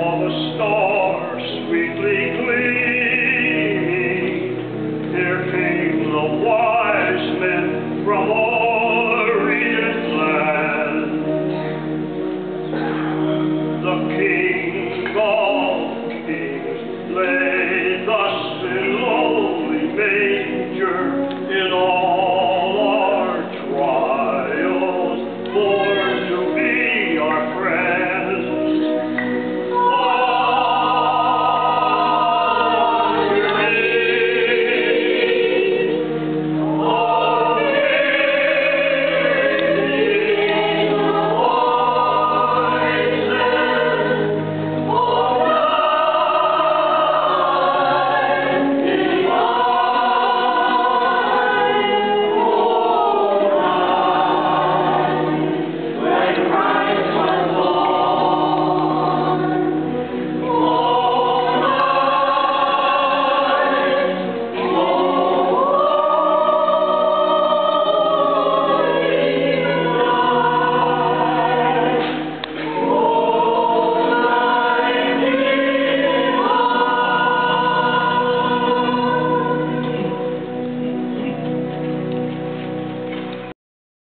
All the stars sweetly came the wise men from Orient. The king of kings lay thus in lonely.